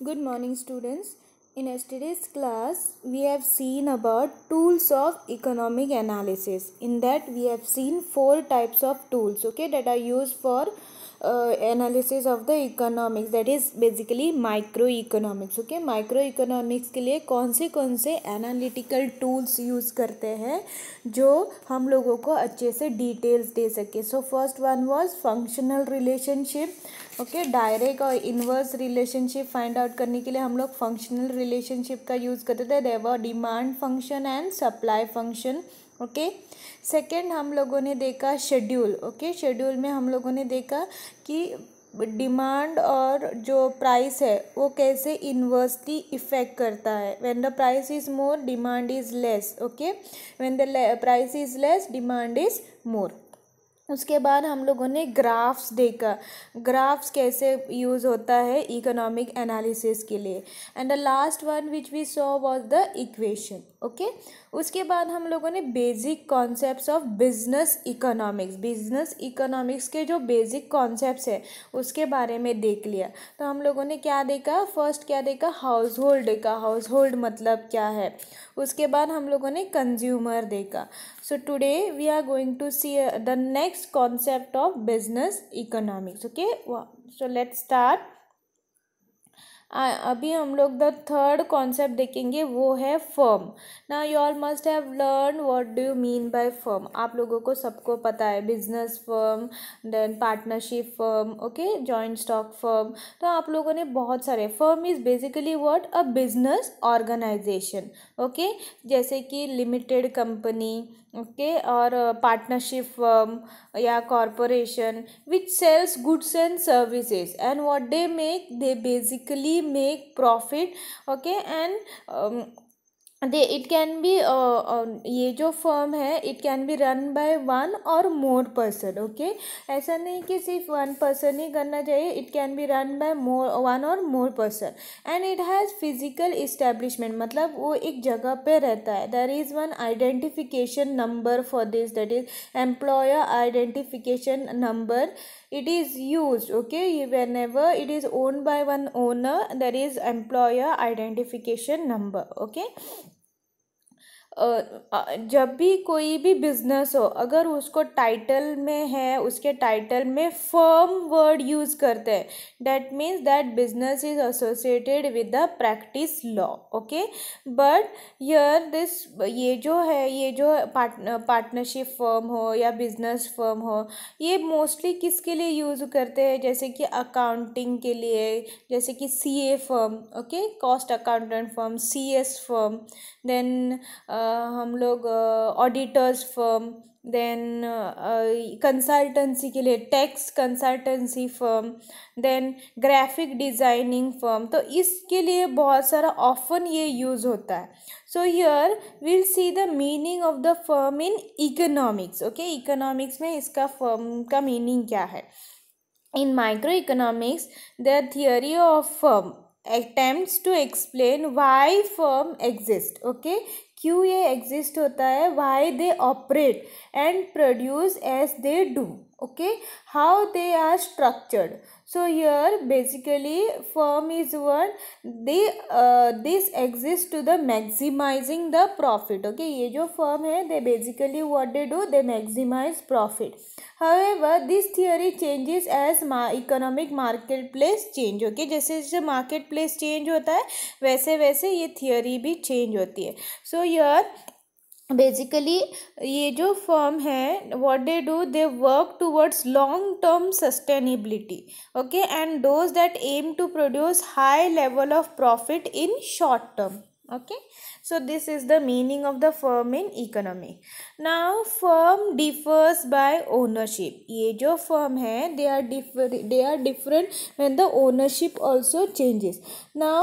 Good morning, students. In yesterday's class, we have seen about tools of economic analysis. In that, we have seen four types of tools, okay, that are used for uh, analysis of the economics. That is basically microeconomics, okay. Microeconomics के लिए कौन से कौन से analytical tools use करते हैं जो हम लोगों को अच्छे से डिटेल्स दे सके so first one was functional relationship okay direct और इनवर्स रिलेशनशिप फाइंड आउट करने के लिए हम लोग फंक्शनल रिलेशनशिप का यूज़ करते थे। Their demand function and supply function okay. Second हम लोगों ने देखा शेड्यूल ओके। शेड्यूल में हम लोगों ने देखा कि डिमांड और जो प्राइस है, वो कैसे इन्वर्सली इफ़ेक्ट करता है। When the price is more demand is less okay. When the price is less demand is more उसके बाद हम लोगों ने ग्राफ्स देखा। ग्राफ्स कैसे यूज़ होता है इकोनॉमिक एनालिसिस के लिए। And the last one which we saw was the equation okay उसके बाद हम लोगों ने basic concepts of business economics business economics के जो बेसिक कॉन्सेप्ट्स है, उसके बारे में देख लिया। तो हम लोगों ने क्या देखा? फ़र्स्ट क्या देखा? हाउस होल्ड का हाउस होल्ड मतलब क्या है? उसके बाद हम लोगों ने कंज्यूमर देखा। So today we are going to see the next concept of business economics okay so let's start अभी हम लोग द थर्ड कॉन्सेप्ट देखेंगे, वो है फर्म। ना you all must have learn what do you mean by firm आप लोगों को सबको पता है business firm then partnership firm okay joint stock firm तो आप लोगों ने बहुत सारे firm is basically what a business organization okay? जैसे कि लिमिटेड कंपनी ओके? और पार्टनरशिप फर्म या corporation which sells goods and services and what they make they basically make profit okay? And they it can be ये जो firm है it can be run by one or more person okay ऐसा नहीं कि सिर्फ़ one person ही करना चाहिए it can be run by more one or more person and it has physical establishment मतलब वो एक जगह पे रहता है। There is one identification number for this that is employer identification number it it is used, okay? Whenever it is owned by one owner, there is employer identification number, okay? जब भी कोई भी बिज़नेस हो, अगर उसको title में है, उसके टाइटल में फर्म वर्ड यूज़ करते हैं that means that business is associated with the practice law okay but yeah this ये जो है, ये जो पार्टनरशिप फर्म हो या बिज़नेस फर्म हो, ये मोस्टली किसके लिए यूज़ करते हैं? जैसे कि अकाउंटिंग के लिए, जैसे कि C A firm okay cost accountant firm C S firm then हम लोग ऑडिटर्स फर्म देन कंसल्टेंसी के लिए tax consultancy firm then graphic designing firm तो इसके लिए बहुत सारा ऑफन ये यूज़ होता है. So here will see the meaning of the firm in economics okay economics में इसका फर्म का मीनिंग क्या है? In micro economics the theory of firm attempts to explain why firm exist. Okay क्यों ये एग्जिस्ट होता है? Why they operate and produce as they do okay how they are structured so here basically firm is what they uh, this exists to the maximizing the profit okay ये जो firm है they basically what they do they maximize profit however this theory changes as ma economic marketplace change okay जैसे जैसे marketplace change होता है वैसे वैसे ये theory भी change होती है so here बेसिकली ये जो फर्म है what they do they work towards long term sustainability okay and those that aim to produce high level of profit in short term okay so this is the meaning of the firm in economy now firm differs by ownership ये जो firm है they are differ they are different when the ownership also changes now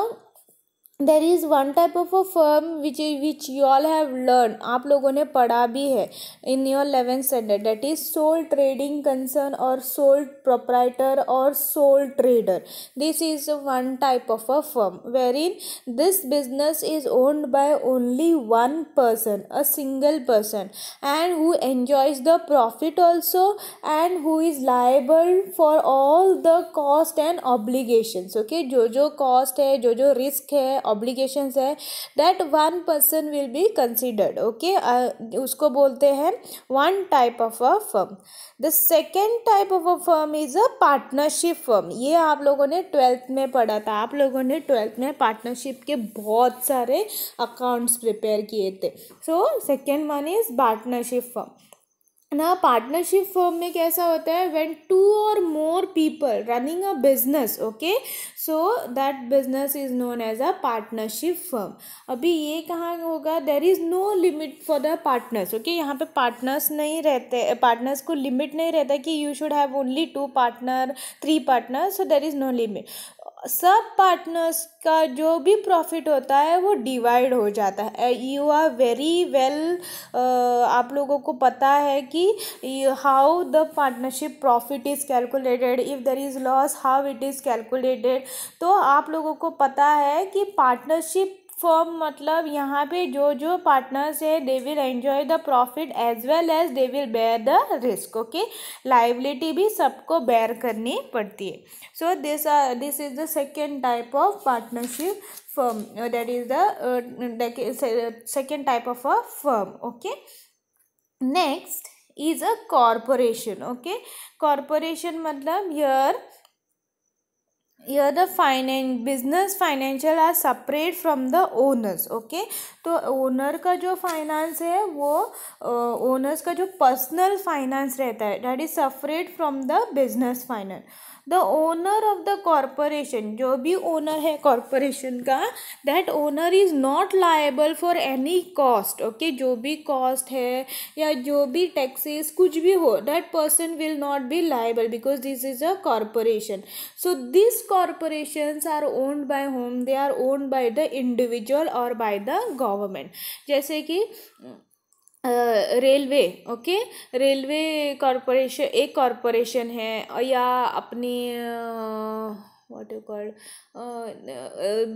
there is one type of a firm which which you all have learn आप लोगों ने पढ़ा भी है in your eleventh standard that is sole trading concern or sole proprietor or sole trader this is one type of a firm where in this business is owned by only one person a single person and who enjoys the profit also and who is liable for all the cost and obligations. Okay जो जो cost है, जो जो risk है obligations है that one person will be considered uh, उसको बोलते हैं one type of a firm the second type of a firm is a partnership firm ये आप लोगों ने ट्वेल्थ में पढ़ा था। आप लोगों ने ट्वेल्थ में पार्टनरशिप के बहुत सारे अकाउंट्स प्रिपेयर किए थे। So second one is partnership firm ना पार्टनरशिप फर्म में कैसा होता है? When two or more people running a business okay so that business is known as a partnership firm अभी ये कहाँ होगा? There is no limit for the partners okay यहाँ पे पार्टनर्स नहीं रहते पार्टनर्स को लिमिट नहीं रहता कि you should have only two partner three partner so there is no limit सब पार्टनर्स का जो भी प्रॉफिट होता है, वो डिवाइड हो जाता है। यू आर वेरी वेल आप लोगों को पता है कि how the partnership profit is calculated if there is loss how it is calculated तो आप लोगों को पता है कि पार्टनरशिप फर्म मतलब यहाँ पे जो जो पार्टनर्स है they will enjoy the profit as well as they will bear the risk okay liability भी सबको बेयर करनी पड़ती है। So this this is the second type of partnership firm that is the second type of a firm okay next is a corporation okay corporation मतलब yeah here the finance business financial are separate from the owners okay तो owner का जो finance है वो uh, का जो personal finance रहता है that is separate from the business finance the owner of the corporation जो भी ओनर है कॉरपोरेशन का that owner is not liable for any cost okay जो भी कॉस्ट है या जो भी टैक्सेस कुछ भी हो that person will not be liable because this is a corporation so this corporations are owned by whom they are owned by the individual or by the government जैसे कि रेलवे, ओके? रेलवे कॉरपोरेशन, एक corporation है, या अपनी what you called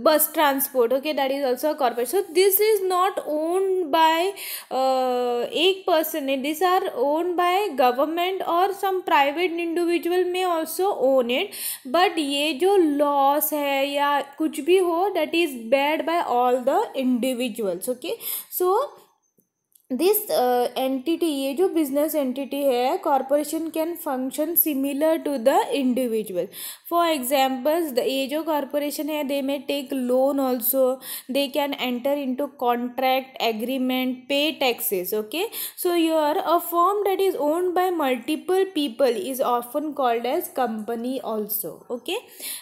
bus transport, okay? That is also corporation this is not own by एक person है. This are own by government or some private individual में also own it but ये जो loss है या कुछ भी हो that is bad by all the individuals okay? So this entity ये जो बिजनेस एंटिटी है corporation can function similar to the individual for examples ये जो कॉरपोरेशन है they may take loan also they can enter into contract agreement pay taxes okay so your a form that is owned by multiple people is often called as company also okay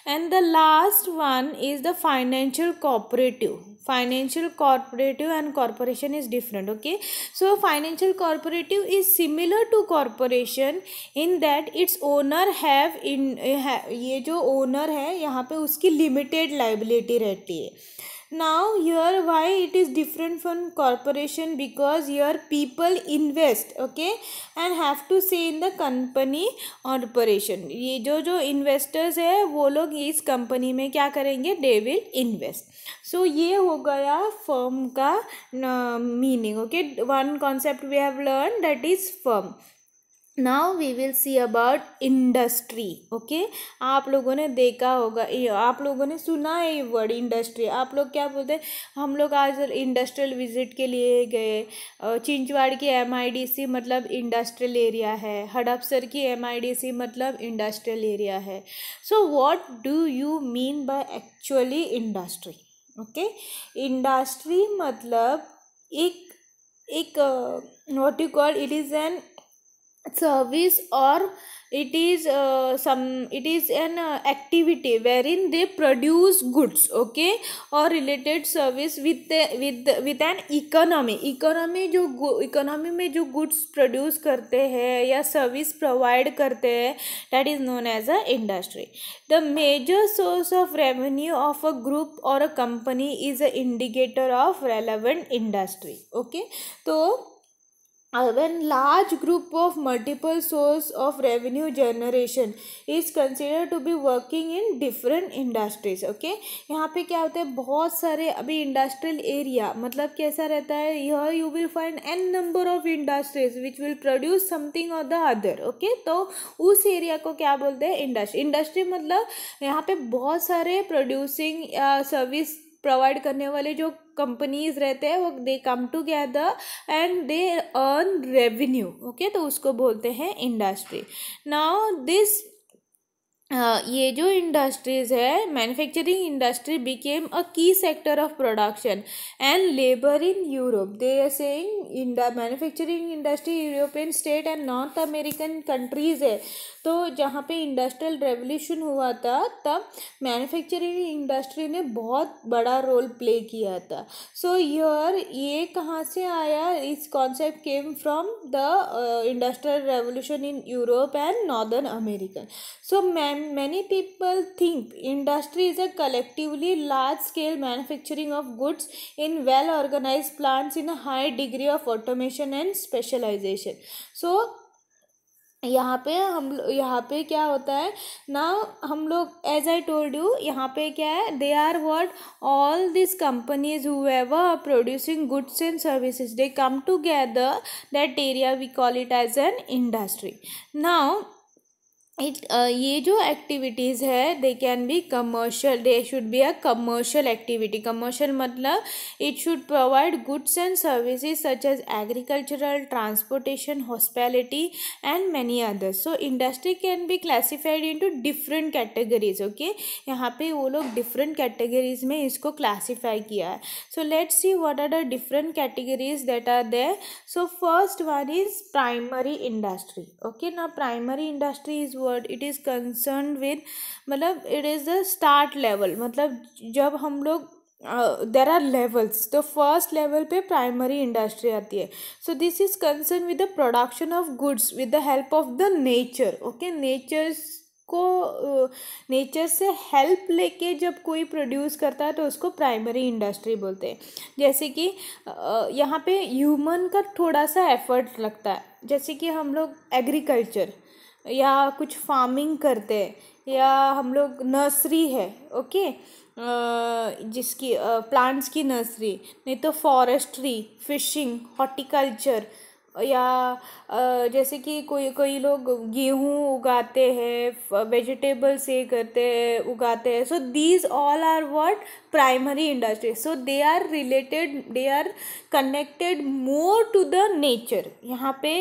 and the last one is the financial cooperative financial cooperative and corporation is different okay So financial corporative is similar to corporation in that its owner have in ये जो owner है, यहाँ पे उसकी limited liability रहती है। Now here why it is different from corporation because here people invest okay and have to say in the company operation ये जो जो investors है वो लोग इस company में क्या करेंगे they will invest so ये हो गया firm का meaning okay one concept we have learned that is firm now we will see about industry okay आप लोगों ने देखा होगा आप लोगों ने सुना है ये वर्ड इंडस्ट्री आप लोग क्या बोलते हैं? हम लोग आज इंडस्ट्रियल विज़िट के लिए गए। चिंचवाड़ की एम मतलब इंडस्ट्रियल एरिया है। हड़पसर की MIDC मतलब इंडस्ट्रियल एरिया है। So what do you mean by actually industry okay industry मतलब एक एक what you call it is an service or it is uh, some it is an uh, activity wherein they produce goods okay or related service with the, with with an economy economy जो economy में जो goods produce करते हैं या service provide करते हैं that is known as a industry the major source of revenue of a group or a company is a indicator of relevant industry okay तो uh, when large group of multiple source of revenue generation is considered to be working in different industries, okay? यहाँ पे क्या होता है? बहुत सारे अभी industrial area मतलब कैसा रहता है? यह you will find an number of industries which will produce something or the other okay तो उस एरिया को क्या बोलते हैं? इंडस्ट्री इंडस्ट्री मतलब यहाँ पे बहुत सारे प्रोड्यूसिंग सर्विस प्रोवाइड करने वाले जो कंपनीज़ रहते हैं, वो they come together and they earn revenue okay तो उसको बोलते हैं इंडस्ट्री नाउ दिस ये जो इंडस्ट्रीज़ है manufacturing industry became a key sector of production and labour in Europe they are saying manufacturing industry European state and North American countries है। तो जहाँ पे इंडस्ट्रियल रेवोल्यूशन हुआ था, तब मैन्युफैक्चरिंग इंडस्ट्री ने बहुत बड़ा रोल प्ले किया था। सो यर ये कहाँ से आया? इस concept came from the industrial revolution in Europe and northern American so many people think industry is a collectively large scale manufacturing of goods in well organise plants in a high degree of automation and specialisation so यहाँ पे हम यहाँ पे क्या होता है? ना हम लोग एज आई टोल्ड यू यहाँ पे क्या है? They are were all this companies who ever producing goods and services they come together that area we call it as an industry now it ये जो एक्टिविटीज़ है they can be commercial they should be a commercial activity commercial मतलब it should provide goods and services such as agricultural transportation hospitality and many others so industry can be classified into different categories okay यहाँ पे वो लोग different categories में इसको classify किया है। So let's see what are the different categories that are there so first one is primary industry okay ना primary industry is were it is concern with मतलब it is the start level मतलब जब हम लोग there are levels तो first level पे primary industry आती है। So this is concern with the production of goods with the help of the nature okay nature को नेचर से हेल्प लेके जब कोई प्रोड्यूस करता है तो उसको प्राइमरी इंडस्ट्री बोलते हैं। जैसे कि यहाँ पे ह्यूमन का थोड़ा सा एफर्ट लगता है। जैसे कि हम लोग एग्रीकल्चर या कुछ फ़ार्मिंग करते हैं, या हम लोग नर्सरी है ओके जिसकी प्लांट्स की नर्सरी नहीं तो फॉरेस्ट्री फिशिंग हॉर्टिकल्चर या जैसे कि कोई कोई लोग गेहूँ उगाते हैं वेजिटेबल्स ये करते हैं, उगाते हैं so these all are word primary industry so they are related they are connected more to the nature यहाँ पे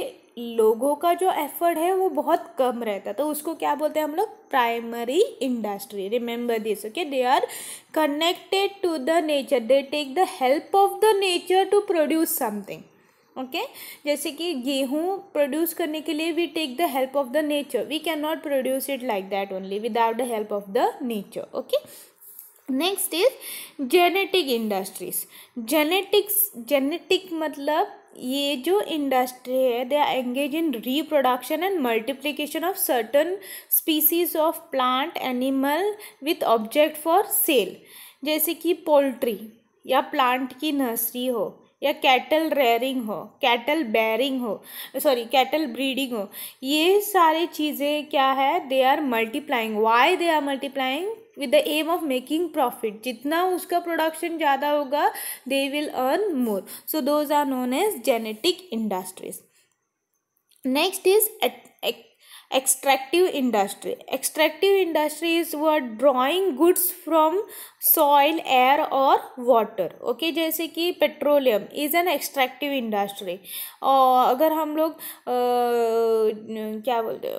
लोगों का जो एफर्ट है वो बहुत कम रहता है। तो उसको क्या बोलते हैं हम लोग? Primary industry remember this okay they are connected to the nature they take the help of the nature to produce something okay जैसे कि गेहूँ प्रोड्यूस करने के लिए we take the help of the nature we can not produce it like that only without the help of the nature okay next is genetic industries genetics genetic मतलब ये जो industry है they are engage in reproduction and multiplication of certain species of plant animal with object for sale जैसे कि poultry या plant की nursery हो, या कैटल रेयरिंग हो कैटल बेयरिंग हो सॉरी कैटल ब्रीडिंग हो, ये सारी चीज़ें क्या है? They are multiplying why they are multiplying with the aim of making profit जितना उसका प्रोडक्शन ज़्यादा होगा they will earn more so those are known as genetic industries next is extractive industry. Extractive industry is what drawing goods from soil, air or water. Okay, जैसे कि petroleum is an extractive industry और अगर हम लोग क्या बोलते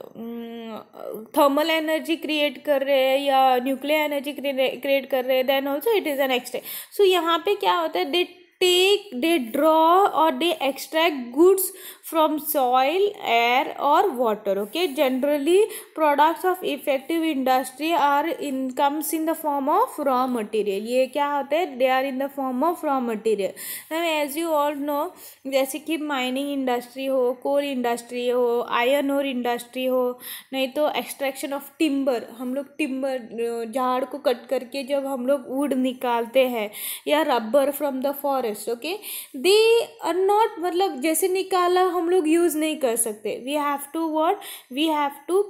thermal energy create कर रहे हैं या न्यूक्लियर एनर्जी क्रिएट कर रहे हैं then also it is an extract so यहाँ पे क्या होता है दे टेक दे ड्रॉ और they extract goods from soil air और water okay generally products of effective industry are incomes in the form of raw material ये क्या होते हैं? They are in the form of raw material as you all know जैसे कि mining industry हो coal industry हो iron और industry हो, नहीं तो एक्सट्रैक्शन ऑफ़ टिम्बर हम लोग टिम्बर झाड़ को कट करके जब हम लोग वुड निकालते हैं, या rubber from the forest forest okay they are not मतलब जैसे निकाला हम लोग यूज़ नहीं कर सकते। We have to what we have to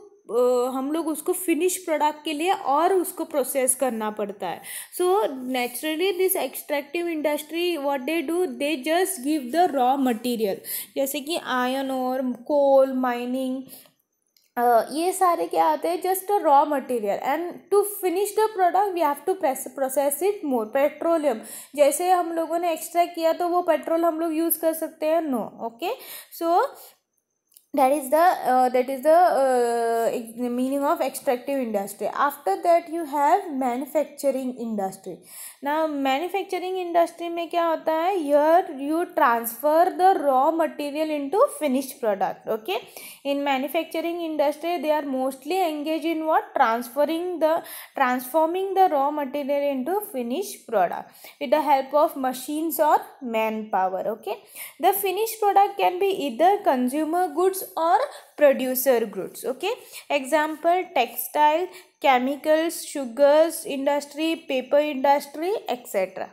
हम लोग उसको फिनिश प्रोडक्ट के लिए और उसको प्रोसेस करना पड़ता है। So naturally this extractive industry what they do they just give the raw material जैसे कि आयन और कोल माइनिंग ये सारे क्या आते हैं? Just a raw material and to finish the product we have to process it more petroleum जैसे हम लोगों ने एक्स्ट्रा किया तो वो पेट्रोल हम लोग यूज़ कर सकते हैं? No okay so that is the uh, that is the uh, meaning of extractive industry after that you have manufacturing industry now manufacturing industry में क्या होता है here you transfer the raw material into finished product okay in manufacturing industry they are mostly engaged in what transferring the transforming the raw material into finished product with the help of machines or manpower okay the finished product can be either consumer goods or producer goods okay? Example textile chemicals sugars industry paper industry etc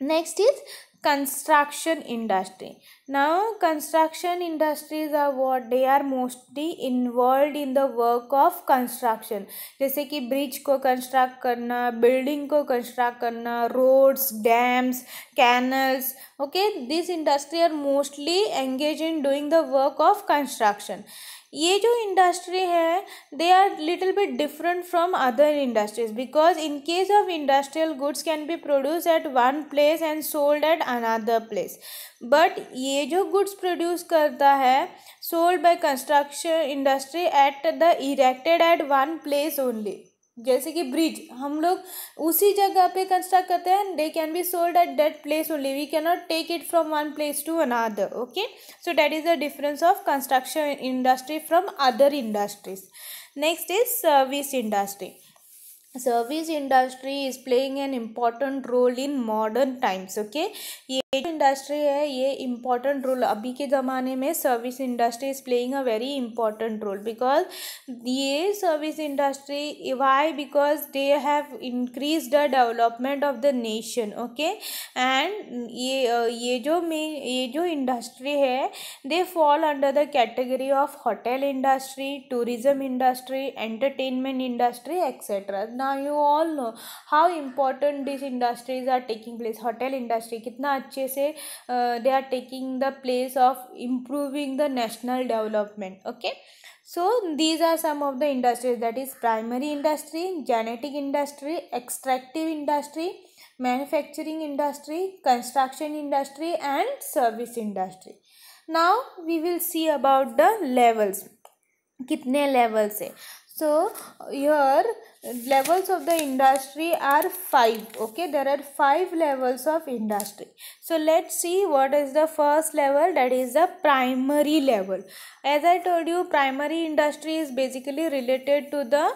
next is construction industry now construction industries are what they are mostly involved in the work of construction जैसे कि bridge को construct करना building को construct करना roads dams canals okay this industry are mostly engaged in doing the work of construction ये जो industry है they are little bit different from other industries because in case of industrial goods can be produce at one place and sold at another place but ये जो goods produce करता है sold by construction industry at the erected at one place only जैसे कि bridge हम लोग उसी जगह पे कंस्ट्रक्ट करते हैं they can be sold at that place only we can not take it from one place to another okay so that is the difference of construction industry from other industries next is service industry service industry is playing an important role in modern times okay ये जो industry है, ये important role अभी के ज़माने में service industry is playing a very important role because ये service industry why because they have increase the development of the nation okay and ये ये जो मेन ये जो इंडस्ट्री है they fall under the category of hotel industry tourism industry entertainment industry etcetera ना you all know how important this industries are taking place hotel industry कितना अच्छे अच्छे से they are taking the place of improving the national development okay so these are some of the industries that is primary industry genetic industry extractive industry manufacturing industry construction industry and service industry now we will see about the levels कितने levels है so here levels of the industry are five okay there are five levels of industry so let's see what is the first level that is the primary level as i told you primary industry is basically related to the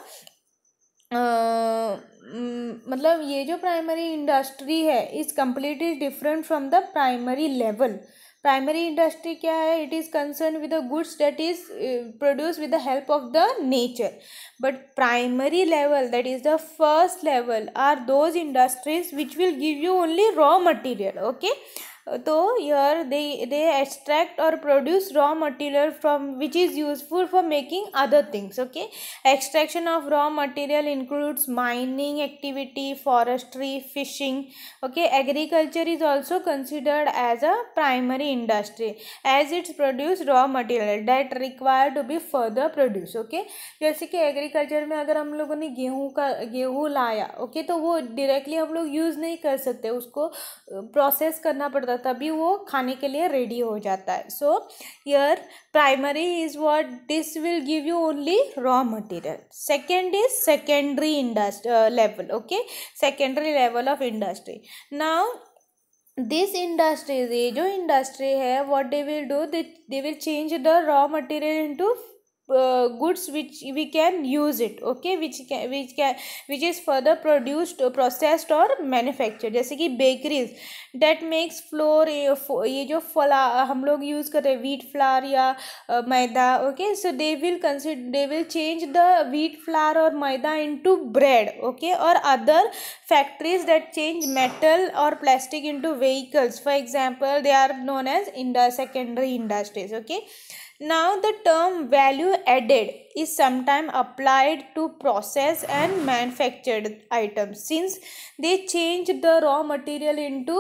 uh, मतलब ये जो primary industry है is completely different from the primary level primary industry kya hai? It is concerned with the goods that is uh, produced with the help of the nature. But primary level that is the first level are those industries which will give you only raw material okay? तो यर they they extract और produce raw material from which is useful for making other things okay extraction of raw material includes mining activity forestry fishing okay agriculture is also considered as a primary industry as its produce raw material that require to be further produce okay जैसे कि agriculture में अगर हम लोगों ने गेहूँ का, गेहूँ लाया ओके okay? तो वो डिरेक्टली हम लोग यूज़ नहीं कर सकते, उसको प्रोसेस करना पड़ता होता तभी वो खाने के लिए रेडी हो जाता है। So year primary is what this will give you only raw material second is secondary industry level okay secondary level of industry now this industries ये जो इंडस्ट्री है what they will do they will change the raw material into uh, goods which we can use it okay which can which can which is further produced processed or manufactured जैसे कि bakeries that makes flour ये जो फला हम लोग use कर रहे हैं wheat flour या मैदा okay so they will consider they will change the wheat flour or maida into bread okay or other factories that change metal or plastic into vehicles for example they are known as in the secondary industries okay now the term value added is sometimes applied to process and manufactured items since they change the raw material into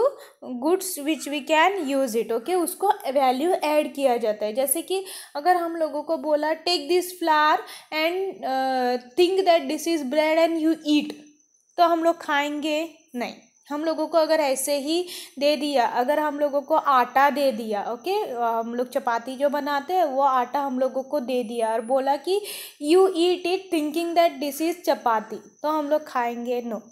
goods which we can use it okay उसको value add किया जाता है जैसे कि अगर हम लोगों को बोला take this flour and uh, think that this is bread and you eat तो हम लोग खाएँगे नहीं हम लोगों को अगर ऐसे ही दे दिया, अगर हम लोगों को आटा दे दिया ओके हम लोग चपाती जो बनाते हैं, वो आटा हम लोगों को दे दिया और बोला कि you eat it thinking that this is chapati. तो हम लोग खाएँगे no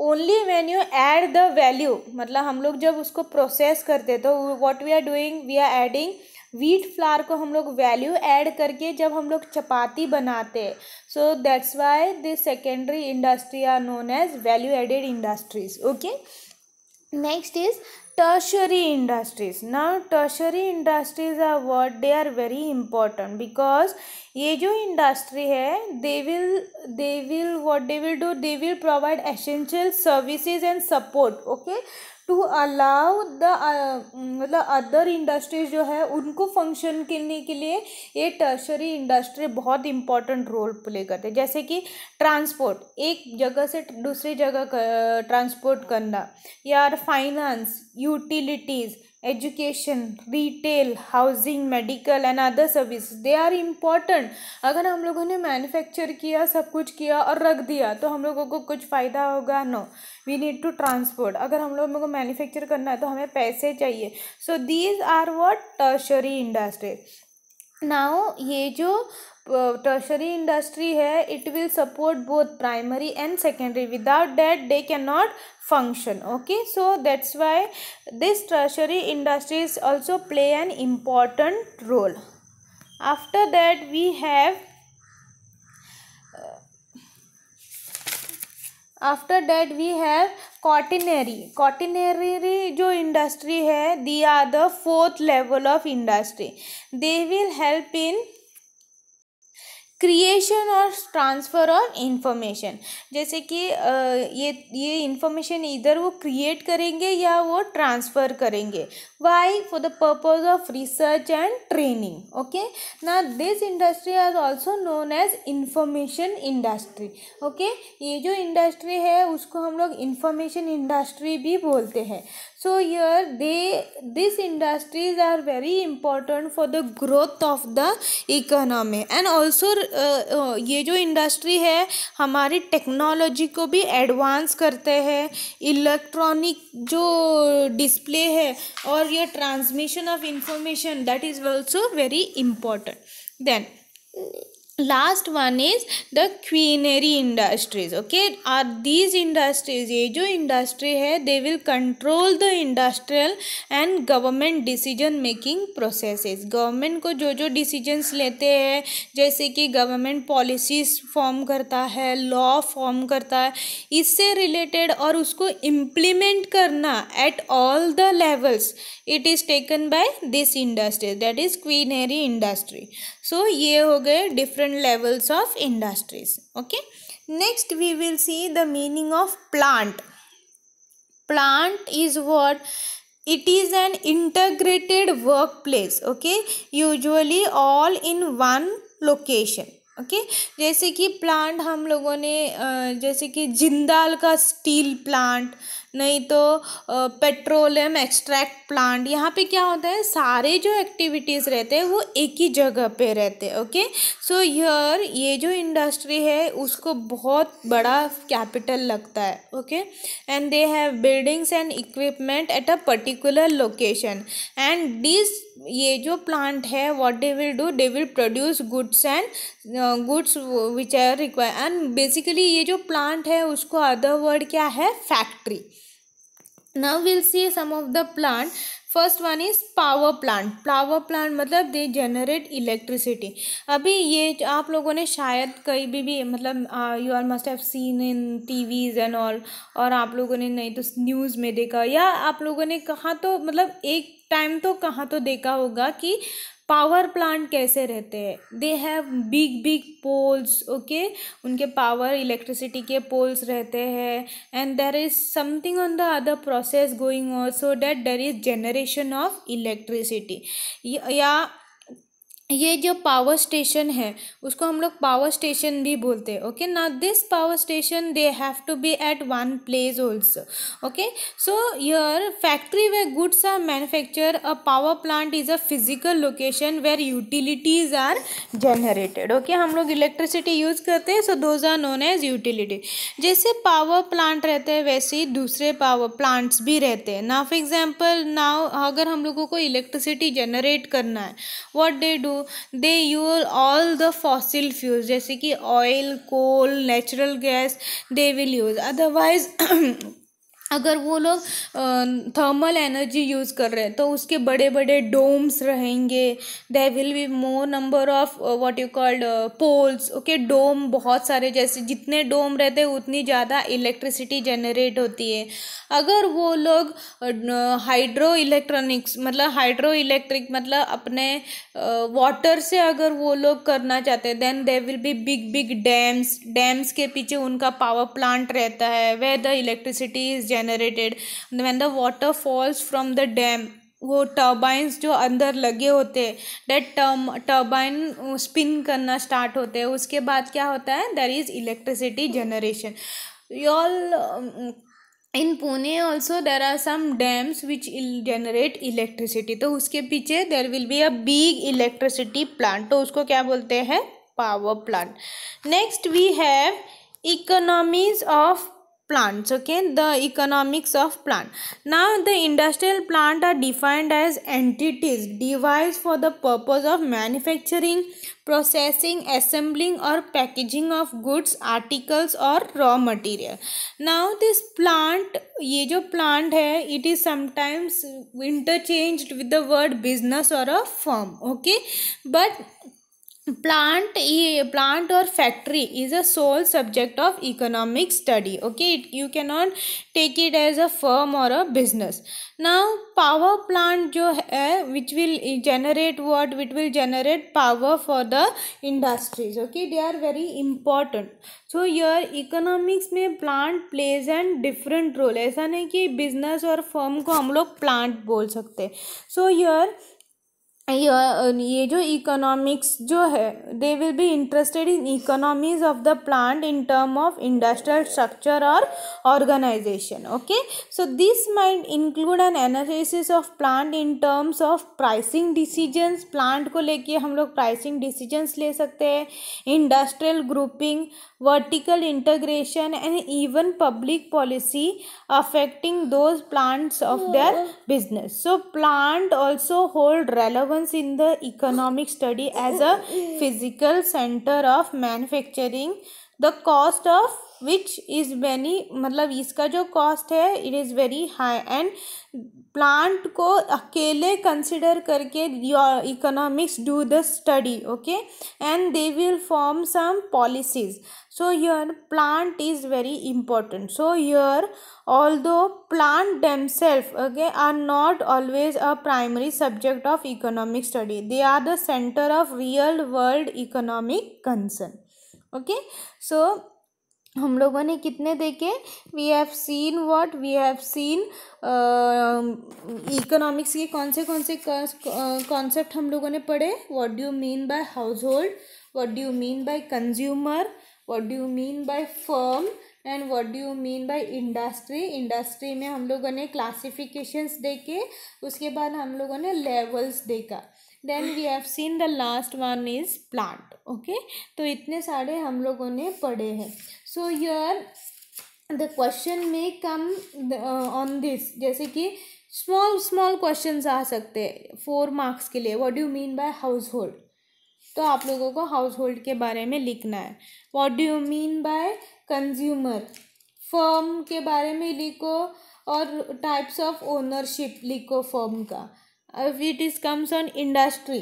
only when you add the value मतलब हम लोग जब उसको प्रोसेस करते तो what we are doing we are adding wheat flour को हम लोग वैल्यू ऐड करके जब हम लोग चपाती बनाते so that's why this secondary industry are known as value added industries okay next is tertiary industries. Now, tertiary industries are what they are very important because ये जो इंडस्ट्री है they will they will what they will do they will provide essential services and support okay to allow the मतलब other industries जो है, उनको function करने के लिए ये टर्शरी इंडस्ट्री बहुत इंपॉर्टेंट रोल प्ले करते हैं। जैसे कि ट्रांसपोर्ट एक जगह से दूसरी जगह ट्रांसपोर्ट करना, या finance utilities education retail housing medical and other service they are important अगर हम लोगों ने मैन्युफैक्चर किया, सब कुछ किया और रख दिया तो हम लोगों को कुछ फ़ायदा होगा? No we need to transport अगर हम लोगों को मैन्युफैक्चर करना है तो हमें पैसे चाहिए. So these are what tertiary industry now ये जो टर्शरी इंडस्ट्री है it will support both primary and secondary without that they can not function, okay? So, that's why this tertiary industries also play an important role. After that, we have after that we have quaternary quaternary जो industry है they are the fourth level of industry they will help in creation और transfer of information जैसे कि ये ये information इधर वो create करेंगे या वो ट्रांसफ़र करेंगे। Why for the purpose of research and training okay ना this industry are also known as information industry okay ये जो इंडस्ट्री है, उसको हम लोग इंफॉर्मेशन इंडस्ट्री भी बोलते हैं। So here they these industries are very important for the growth of the economy and also uh, uh, ये जो इंडस्ट्री है हमारी टेक्नोलॉजी को भी एडवांस करते हैं इलेक्ट्रॉनिक जो डिस्प्ले है और ये transmission of information that is also very important then last one is the quinary industries okay are these industries ये जो इंडस्ट्री है they will control the industrial and government decision making processes government को जो जो decisions लेते हैं जैसे कि गवर्नमेंट पॉलिसीज़ फॉर्म करता है लॉ फॉर्म करता है इससे रिलेटेड और उसको इम्प्लीमेंट करना at all the levels it is taken by this industry that is quinary industry so ये हो गए different levels of industries okay next we will see the meaning of plant plant is what it is an integrated work place okay usually all in one location okay जैसे कि plant हम लोगों ने जैसे कि जिंदाल का स्टील प्लांट नहीं तो पेट्रोलियम एक्सट्रैक्ट प्लांट, यहाँ पे क्या होता है, सारे जो एक्टिविटीज़ रहते हैं, वो एक ही जगह पे रहते हैं, ओके? सो, हियर ये जो इंडस्ट्री है, उसको बहुत बड़ा कैपिटल लगता है, okay? And they have buildings and equipment at a particular location, and this ये जो प्लांट है what they will do they will produce goods and goods which are require and basically ये जो प्लांट है, उसको other word क्या है? Factory now will see some of the plant. First one is power plant power plant मतलब they generate electricity अभी ये आप लोगों ने शायद कहीं भी भी मतलब you are must have seen in TVs and all और आप लोगों ने नहीं तो न्यूज़ में देखा, या आप लोगों ने कहा तो मतलब एक टाइम तो कहाँ तो देखा होगा कि पावर प्लांट कैसे रहते हैं? They have big big poles okay उनके पावर इलेक्ट्रिसिटी के पोल्स रहते हैं and there is something on the other process going on so that there is generation of electricity या ये जो पावर स्टेशन है, उसको हम लोग पावर स्टेशन भी बोलते हैं ओके ना this power station they have to be at one place also okay so your factory where goods are manufacture a power plant is a physical location where utilities are generated okay हम लोग electricity use करते हैं so those are known as utility जैसे power plant रहते हैं, वैसे ही दूसरे पावर प्लांट्स भी रहते हैं। ना फॉर एग्ज़ाम्पल नाउ अगर हम लोगों को इलेक्ट्रिसिटी जनरेट करना है what they do they use all the fossil fuels जैसे कि oil coal natural gas they will use otherwise अगर वो लोग थर्मल एनर्जी यूज़ कर रहे हैं तो उसके बड़े बड़े डोम्स रहेंगे they will be more number of what you called poles okay dome बहुत सारे जैसे जितने डोम रहते हैं, उतनी ज़्यादा इलेक्ट्रिसिटी जनरेट होती है। अगर वो लोग हाइड्रो इलेक्ट्रॉनिक्स मतलब हाइड्रो इलेक्ट्रिक मतलब अपने वाटर से अगर वो लोग करना चाहते हैं then they will be big big dams dams के पीछे उनका पावर प्लांट रहता है way the electricity is generated when the water falls from the dam, वो टर्बाइंस जो अंदर लगे होते हैं डेट टर्म टर्बाइन स्पिन करना स्टार्ट होते हैं उसके बाद क्या होता है? There is electricity generation all in Pune also there are some dams which generate electricity तो उसके पीछे there will be a big electricity plant तो उसको क्या बोलते हैं? Power plant next we have economies of plants okay the economics of plant now the industrial plant are defined as entities devised for the purpose of manufacturing processing assembling or packaging of goods articles or raw material now this plant ये जो plant है it is sometimes interchanged with the word business or a firm okay but plant plant or factory is a sole subject of economic study okay it, you cannot take it as a firm or a business now power plant jo hai which will generate what which will generate power for the industries okay they are very important so here economics में plant plays an different role ऐसा नहीं कि business और firm को हम लोग plant बोल सकते so here ये जो इकोनॉमिक्स जो है they will be interested in economies of the plant in term of industrial structure और organisation okay so this mind include an analysis of plant in terms of pricing decisions plant को लेके हम लोग pricing decisions ले सकते हैं industrial grouping vertical integration and even public policy affecting those plants of their business so plant also hold relevance in the economic study as a physical center of manufacturing the cost of which is very मतलब इसका जो cost है it is very high and plant को अकेले consider करके your economics do the study okay and they will form some policies So here plant is very important so here although plant themselves okay are not always a primary subject of economic study they are the center of real world economic concern okay so हम लोगों ने कितने देखे we have seen what we have seen economics के कौन से कौन से कॉन्सेप्ट हम लोगों ने पढ़े what do you mean by household what do you mean by consumer what do you mean by firm and what do you mean by industry industry में हम लोगों ने क्लासिफिकेशंस देखे, उसके बाद हम लोगों ने लेवल्स देखा। Then we have seen the last one is plant okay तो इतने सारे हम लोगों ने पढ़े हैं। सो यर द क्वेश्चन में कम ऑन दिस जैसे कि स्मॉल स्मॉल क्वेश्चन आ सकते हैं फोर मार्क्स के लिए। What do mean by household तो आप लोगों को हाउस होल्ड के बारे में लिखना है। What do you mean by consumer firm के बारे में लिखो और टाइप्स ऑफ़ ओनरशिप लिखो फर्म का। If it is comes on industry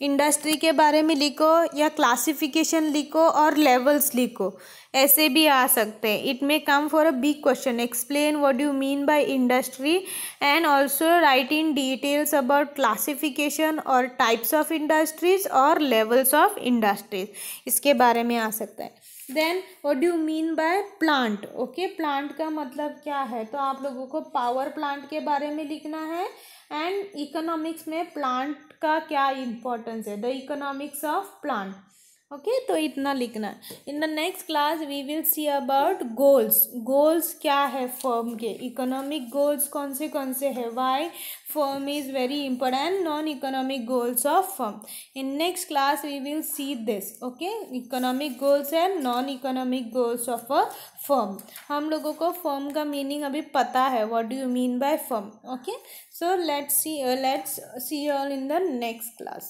industry के बारे में लिखो या क्लासिफिकेशन लिखो और लेवल्स लिखो, ऐसे भी आ सकते हैं। It may come for a big question. Explain what you mean by industry and also write in details about classification और टाइप्स ऑफ़ इंडस्ट्रीज़ और लेवल्स ऑफ़ इंडस्ट्रीज़। इसके बारे में आ सकता है। Then what do mean by plant? Okay, plant का मतलब क्या है? तो आप लोगों को पावर प्लांट के बारे में लिखना है। एंड इकोनॉमिक्स में प्लांट का क्या इम्पोर्टेंस है? The economics of plant okay तो इतना लिखना in the next class we will see about goals goals क्या है फर्म के? इकोनॉमिक गोल्स कौन से कौन से है? Why firm is very important non economic goals of firm in next class we will see this okay economic goals and non economic goals of a firm हम लोगों को फर्म का मीनिंग अभी पता है। What do you mean by firm okay so let's see uh, let's see you all in the next class